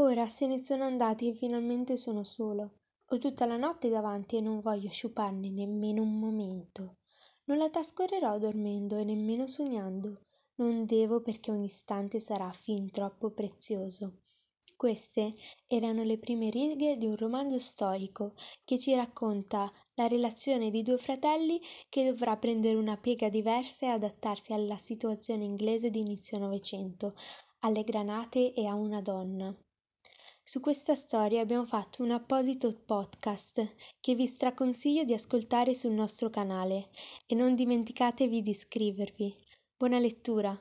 Ora se ne sono andati e finalmente sono solo. Ho tutta la notte davanti e non voglio sciuparne nemmeno un momento. Non la trascorrerò dormendo e nemmeno sognando. Non devo perché ogni istante sarà fin troppo prezioso. Queste erano le prime righe di un romanzo storico che ci racconta la relazione di due fratelli che dovrà prendere una piega diversa e adattarsi alla situazione inglese di inizio Novecento, alle granate e a una donna. Su questa storia abbiamo fatto un apposito podcast che vi straconsiglio di ascoltare sul nostro canale e non dimenticatevi di iscrivervi. Buona lettura!